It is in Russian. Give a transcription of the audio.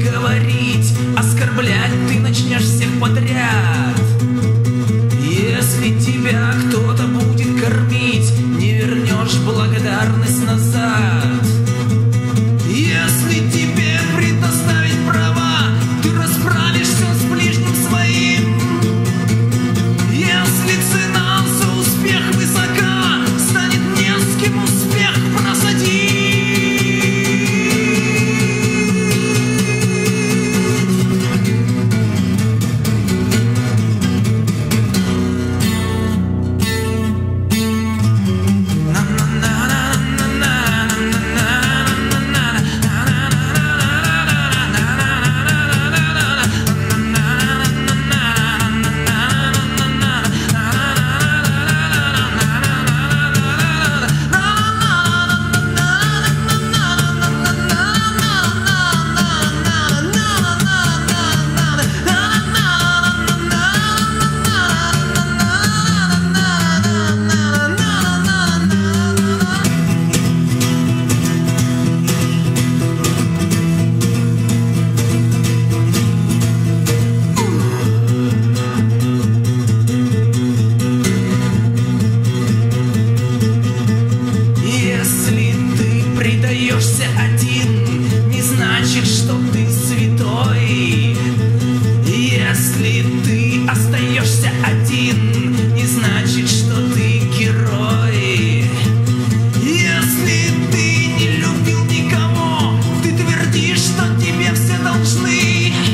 говорить, оскорблять ты начнешь всех подряд. Если тебя кто-то будет кормить, не вернешь благодарность назад. что тебе все должны.